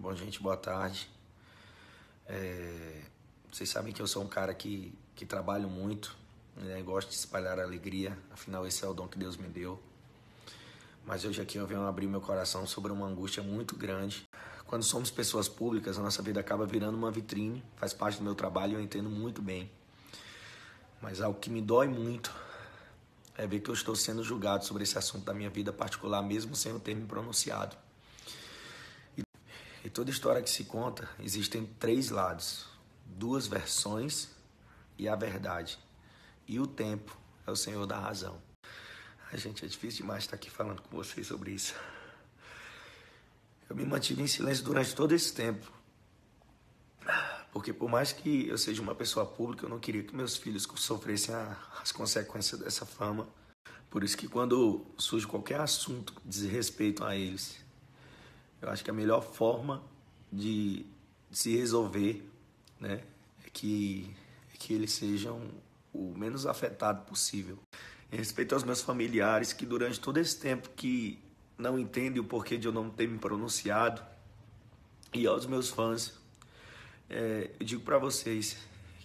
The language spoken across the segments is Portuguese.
Bom, gente, boa tarde. É, vocês sabem que eu sou um cara que, que trabalho muito, né? gosto de espalhar alegria, afinal, esse é o dom que Deus me deu. Mas hoje aqui eu venho abrir meu coração sobre uma angústia muito grande. Quando somos pessoas públicas, a nossa vida acaba virando uma vitrine, faz parte do meu trabalho e eu entendo muito bem. Mas algo que me dói muito é ver que eu estou sendo julgado sobre esse assunto da minha vida particular, mesmo sem eu ter me pronunciado. E toda história que se conta, existem três lados, duas versões e a verdade. E o tempo é o Senhor da razão. A gente é difícil demais estar aqui falando com vocês sobre isso. Eu me mantive em silêncio durante todo esse tempo. Porque por mais que eu seja uma pessoa pública, eu não queria que meus filhos sofressem as consequências dessa fama. Por isso que quando surge qualquer assunto que diz respeito a eles, eu acho que a melhor forma de, se resolver né, é que, é que eles sejam o menos afetado possível. Em respeito aos meus familiares, que durante todo esse tempo que não entendem o porquê de eu não ter me pronunciado, e aos meus fãs, é, eu digo para vocês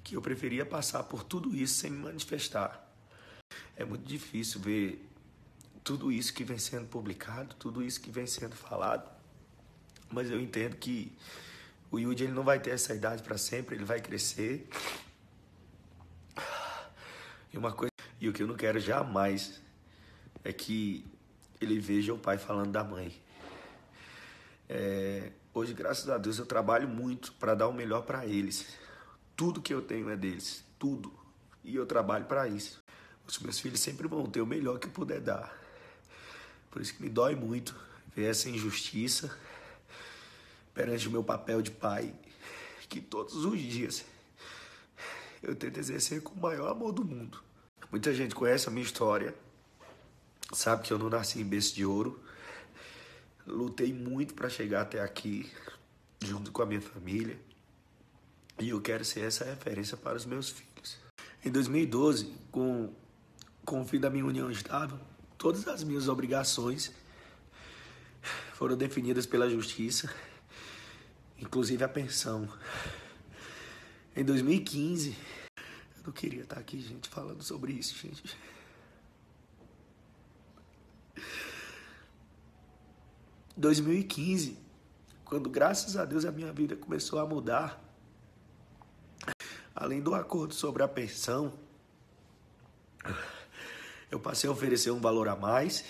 que eu preferia passar por tudo isso sem me manifestar. É muito difícil ver tudo isso que vem sendo publicado, tudo isso que vem sendo falado, mas eu entendo que o Yudi ele não vai ter essa idade para sempre, ele vai crescer. E uma coisa, e o que eu não quero jamais é que ele veja o pai falando da mãe. É, hoje, graças a Deus, eu trabalho muito para dar o melhor para eles. Tudo que eu tenho é deles, tudo. E eu trabalho para isso. Os meus filhos sempre vão ter o melhor que eu puder dar. Por isso que me dói muito ver essa injustiça perante o meu papel de pai, que todos os dias eu tento exercer com o maior amor do mundo. Muita gente conhece a minha história, sabe que eu não nasci em berço de ouro. Lutei muito para chegar até aqui, junto com a minha família. E eu quero ser essa referência para os meus filhos. Em 2012, com, com o fim da minha união estável, todas as minhas obrigações foram definidas pela justiça inclusive a pensão. Em 2015, eu não queria estar aqui, gente, falando sobre isso, gente. Em 2015, quando graças a Deus a minha vida começou a mudar, além do acordo sobre a pensão, eu passei a oferecer um valor a mais,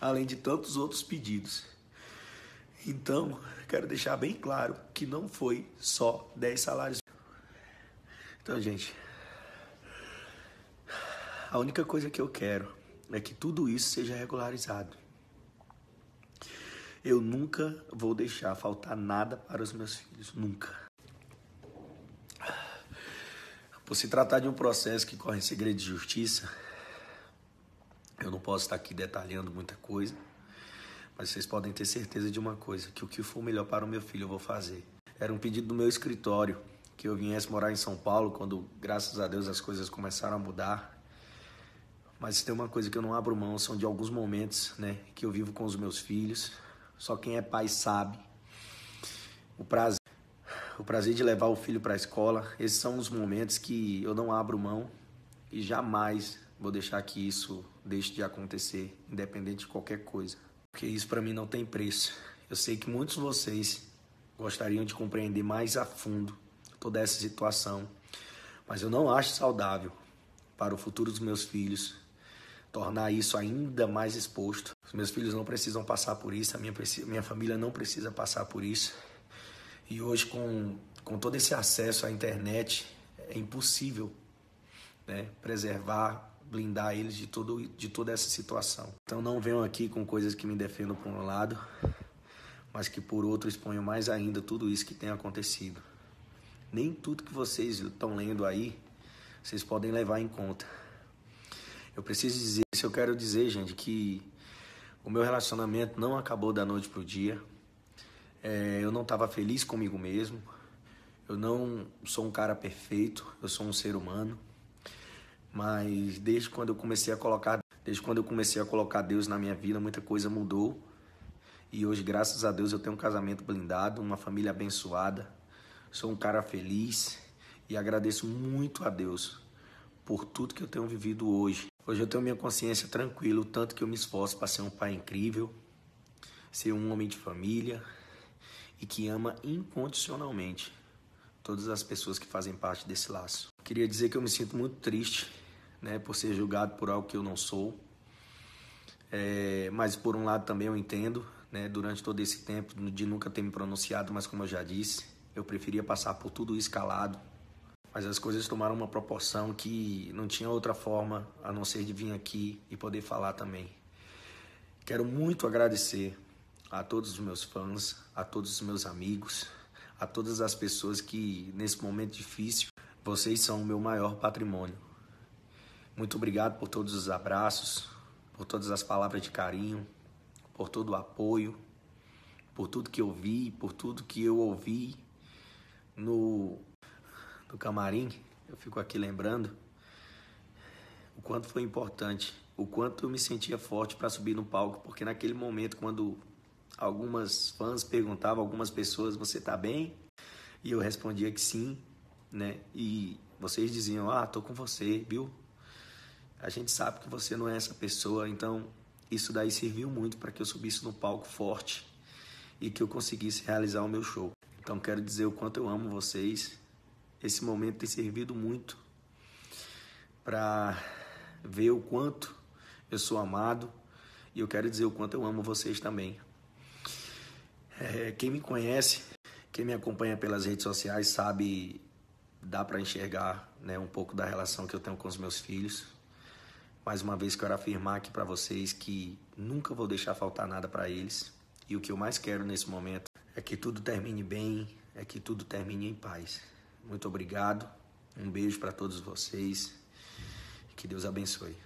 além de tantos outros pedidos. Então, quero deixar bem claro que não foi só 10 salários. Então, gente, a única coisa que eu quero é que tudo isso seja regularizado. Eu nunca vou deixar faltar nada para os meus filhos, nunca. Por se tratar de um processo que corre em segredo de justiça, eu não posso estar aqui detalhando muita coisa. Mas vocês podem ter certeza de uma coisa, que o que for melhor para o meu filho eu vou fazer. Era um pedido do meu escritório, que eu viesse morar em São Paulo quando, graças a Deus, as coisas começaram a mudar. Mas tem uma coisa que eu não abro mão, são de alguns momentos, né, que eu vivo com os meus filhos. Só quem é pai sabe. O prazer, o prazer de levar o filho para a escola, esses são os momentos que eu não abro mão e jamais vou deixar que isso deixe de acontecer, independente de qualquer coisa porque isso para mim não tem preço. Eu sei que muitos de vocês gostariam de compreender mais a fundo toda essa situação, mas eu não acho saudável para o futuro dos meus filhos tornar isso ainda mais exposto. Os meus filhos não precisam passar por isso, a minha, minha família não precisa passar por isso. E hoje, com, com todo esse acesso à internet, é impossível né, preservar blindar eles de, tudo, de toda essa situação. Então não venham aqui com coisas que me defendam por um lado, mas que por outro exponham mais ainda tudo isso que tem acontecido. Nem tudo que vocês estão lendo aí, vocês podem levar em conta. Eu preciso dizer, se eu quero dizer, gente, que o meu relacionamento não acabou da noite pro dia. É, eu não estava feliz comigo mesmo. Eu não sou um cara perfeito, eu sou um ser humano. Mas desde quando eu comecei a colocar, desde quando eu comecei a colocar Deus na minha vida, muita coisa mudou. E hoje, graças a Deus, eu tenho um casamento blindado, uma família abençoada. Sou um cara feliz e agradeço muito a Deus por tudo que eu tenho vivido hoje. Hoje eu tenho minha consciência tranquila, o tanto que eu me esforço para ser um pai incrível, ser um homem de família e que ama incondicionalmente todas as pessoas que fazem parte desse laço. Queria dizer que eu me sinto muito triste, né, por ser julgado por algo que eu não sou. É, mas por um lado também eu entendo né, durante todo esse tempo de nunca ter me pronunciado, mas como eu já disse, eu preferia passar por tudo isso calado. Mas as coisas tomaram uma proporção que não tinha outra forma a não ser de vir aqui e poder falar também. Quero muito agradecer a todos os meus fãs, a todos os meus amigos, a todas as pessoas que nesse momento difícil, vocês são o meu maior patrimônio. Muito obrigado por todos os abraços, por todas as palavras de carinho, por todo o apoio, por tudo que eu vi, por tudo que eu ouvi no, no camarim. Eu fico aqui lembrando o quanto foi importante, o quanto eu me sentia forte para subir no palco, porque naquele momento, quando algumas fãs perguntavam, algumas pessoas, você tá bem? E eu respondia que sim, né? E vocês diziam, ah, tô com você, viu? A gente sabe que você não é essa pessoa, então isso daí serviu muito para que eu subisse no palco forte e que eu conseguisse realizar o meu show. Então quero dizer o quanto eu amo vocês. Esse momento tem servido muito para ver o quanto eu sou amado e eu quero dizer o quanto eu amo vocês também. É, quem me conhece, quem me acompanha pelas redes sociais sabe, dá para enxergar né, um pouco da relação que eu tenho com os meus filhos. Mais uma vez quero afirmar aqui para vocês que nunca vou deixar faltar nada para eles. E o que eu mais quero nesse momento é que tudo termine bem, é que tudo termine em paz. Muito obrigado. Um beijo para todos vocês. Que Deus abençoe.